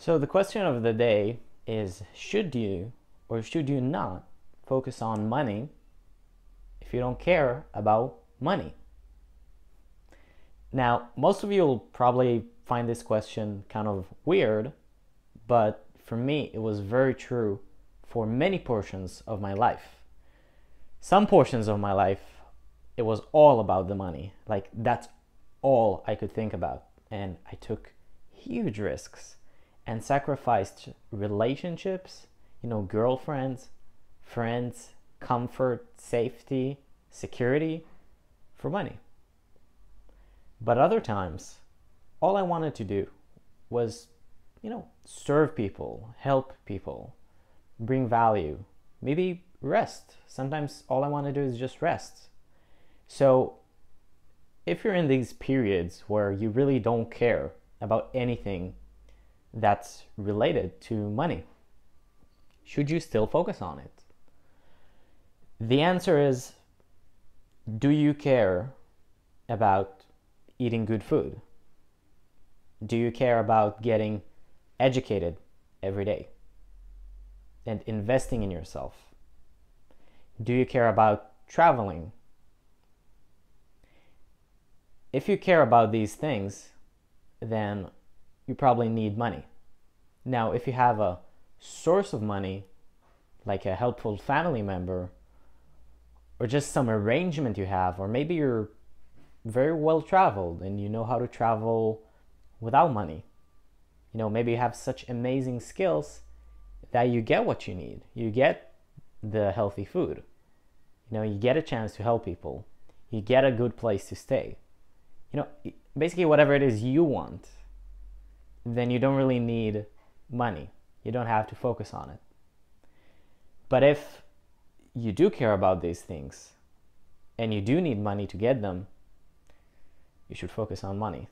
So, the question of the day is should you or should you not focus on money if you don't care about money? Now, most of you will probably find this question kind of weird, but for me, it was very true for many portions of my life. Some portions of my life, it was all about the money. Like, that's all I could think about. And I took huge risks and sacrificed relationships, you know, girlfriends, friends, comfort, safety, security for money. But other times, all I wanted to do was, you know, serve people, help people, bring value, maybe rest. Sometimes all I want to do is just rest. So, if you're in these periods where you really don't care about anything that's related to money? Should you still focus on it? The answer is do you care about eating good food? Do you care about getting educated every day and investing in yourself? Do you care about traveling? If you care about these things, then you probably need money. Now, if you have a source of money, like a helpful family member, or just some arrangement you have, or maybe you're very well traveled and you know how to travel without money. You know, maybe you have such amazing skills that you get what you need. You get the healthy food. You know, you get a chance to help people. You get a good place to stay. You know, basically whatever it is you want then you don't really need money. You don't have to focus on it. But if you do care about these things and you do need money to get them, you should focus on money.